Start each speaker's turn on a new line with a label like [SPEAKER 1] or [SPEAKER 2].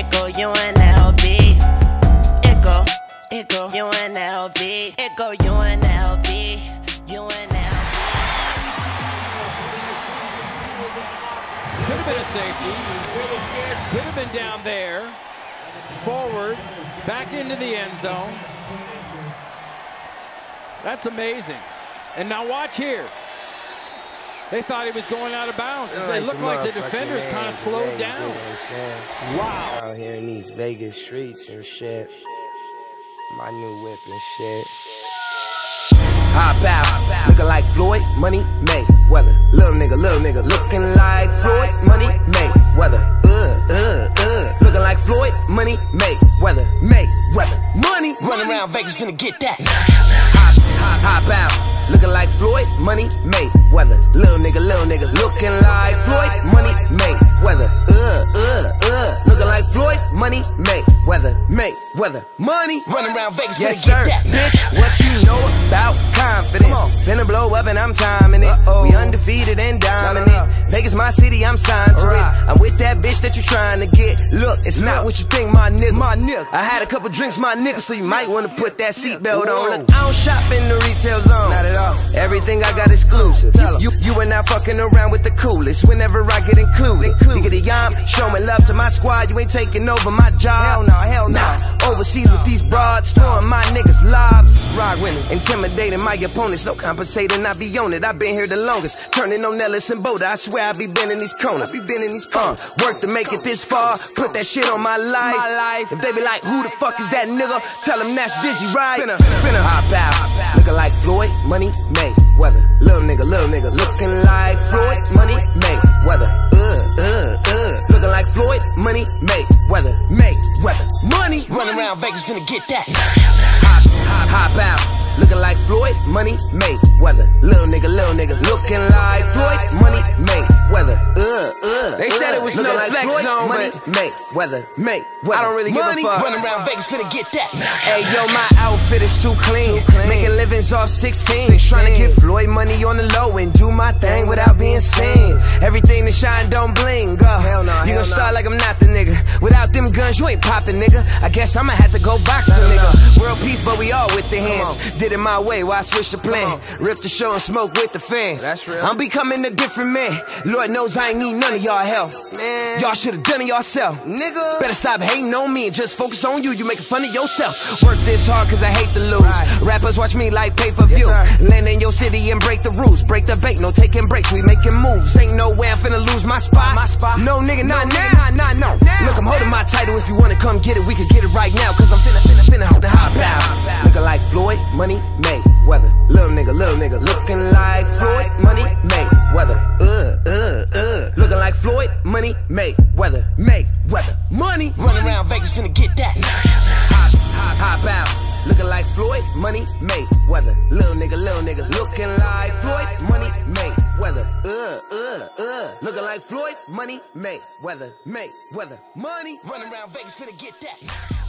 [SPEAKER 1] It go you and and LV.
[SPEAKER 2] Could have been a safety. Could have been down there. Forward, back into the end zone. That's amazing. And now watch here. They thought he was going out of bounds.
[SPEAKER 3] Feel
[SPEAKER 2] They
[SPEAKER 3] like
[SPEAKER 2] looked
[SPEAKER 3] the
[SPEAKER 2] like the defenders kind of slowed
[SPEAKER 3] today, you
[SPEAKER 2] down.
[SPEAKER 3] know what I'm?
[SPEAKER 2] Wow.
[SPEAKER 3] Out here in these Vegas streets and shit. My new whip and shit. Hop out, looking like Floyd, money, May, weather. Little nigga, little nigga, looking like Floyd, money, May, weather. Uh, uh, uh. Looking like Floyd, money, May, weather, May, weather. Money, running around Vegas finna get that. Hop, hop, hop out, looking like Floyd, money, May, weather. Little nigga, little nigga, looking like Floyd, money, May, weather. Uh, uh, uh. Looking like Floyd, money, May, weather, May, weather. Money, running around Vegas yes, finna get that. Bitch, what you know about confidence? Finna blow up and I'm timing it. Uh -oh. We undefeated and dominant. Vegas, my city, I'm signed to it. I'm with that bitch that you're trying to get. Look, it's not what you think, my nigga. My nigga. I had a couple drinks, my nigga, so you might wanna put that seatbelt on. Look, I don't shop in the retail zone. Not at all. Everything I got exclusive. You, you, are not fucking around with the coolest. Whenever I get included, nigga, the yam, showing love to my squad. You ain't taking over my job. Hell no, hell no. Nah, overseas with these broads, throwing my niggas winning, intimidating my opponents. No compensating, I be on it. I been here the longest. Turning on Nellis and Boda. I swear I be bending these corners. I be bending these corners. Uh, work to make it this far. Put that shit on my life. My life. If they be like, who the fuck is that nigga? Tell them that's Dizzy, right? Finna, finna hop out. Looking like Floyd, money, May, weather. Little nigga, little nigga. Looking like Floyd, money, May, weather. Uh, uh, uh. Looking like Floyd, money, May, weather, May, weather. Money. Running around Vegas finna get that. Hop, out. Looking like Floyd, money, May, weather. Little nigga, little nigga. Looking like Floyd, money, May, weather. Uh, uh. They said it was no like flex Floyd, zone, money, May, weather, May, weather. I don't really money. give a fuck. Running around Vegas finna get that. Hey, yo, my outfit is too clean. Too clean. Making livings off 16. 16. Trying to get Floyd money on the low and do my thing without being seen. Everything that shine don't bling. Go. I guess I'ma have to go box some nigga. World peace, but we all with the hands. Did it my way, why I switch the plan? Rip the show and smoke with the fans. That's real. I'm becoming a different man. Lord knows I ain't need none of y'all help. Man. Y'all should've done it yourself. Nigga. Better stop hating on me and just focus on you. You making fun of yourself. Work this hard cause I hate to lose. Rappers watch me like pay per view. Yes, Land in your city and break the rules. Break the bait, no taking breaks. We money, May, weather. Little nigga, little nigga. Looking like Floyd, money, May, weather. Uh, uh, uh. Looking like Floyd, money, May, weather, May, weather. Money. Running around Vegas finna get that. Hop, hop, hop out. Looking like Floyd, money, May, weather. Little nigga, little nigga. Looking like Floyd, money, May, weather. Uh, uh, uh. Looking like Floyd, money, May, weather, May, weather. Money. Running around Vegas finna get that.